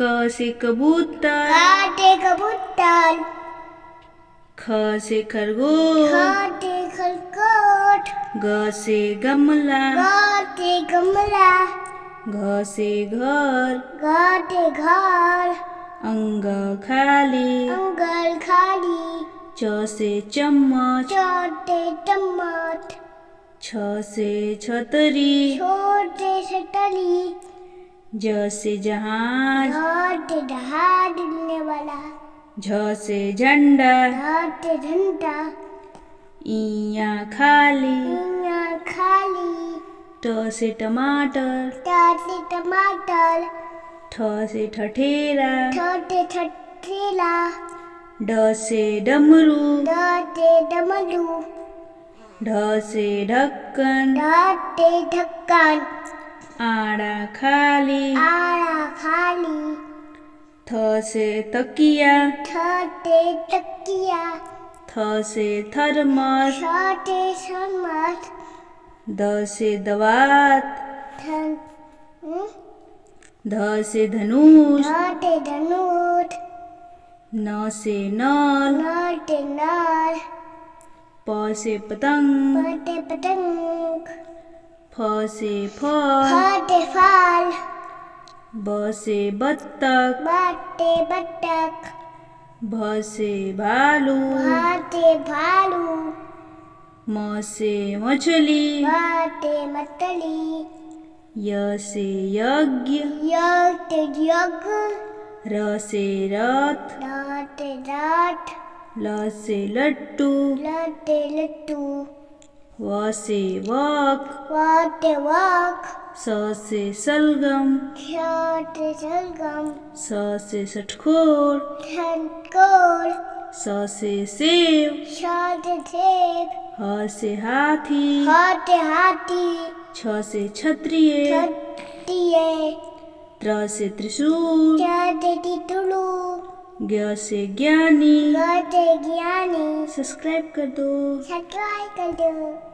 क से कबूतर काटे कबूतर ख से खरगोश खाटे खरगोश ग से गमला गाते गमला घ से घर गाते घर अंग खाली अंगल खाली च से चम्मच छोटे चम्मच छ से छतरी छोटे सटली ज से जहाज़ ढहार डुलने वाला। झ से झंडा झंडा। इया खाली। यहाँ खाली। ट से टमाटर। टाटे टमाटर। ठ से ठठेरा। छोटे छठेला ड से डमरू। डाटे डमरू। ढ से ढक्कन। डाटे ढक्कन। आड़ा खाली आड़ा खाली थ से तकिया। छोटे तकिया। थ से थर्मस। छोटे चम्मच द से दवात। धन ध से धनुष। छोटे धनुष। न से नल। प से पतंग फ से फल। फाल। ब से बत्तख। बाटे बटक भ से भालू। भाटे भालू। म से मछली। बाटे मतली य से यज्ञ योग यज्ञ। र से रथ डाटे डाट ल से लट्टू। लटे लट्टू। व से वक। वाटे वाक। स से सलगम। छोटे सलगम। स से सटखोर। ठनकोर स से सेव। छोटे सेब ह से हाथी। हाथे हाथी। छ से क्षत्रिय। छटिए त्र से त्रिशूल। छोटे टिटुलू ज्ञ से ज्ञानी। ज्ञानी। सब्सक्राइब कर दो। सब्सक्राइब कर दो।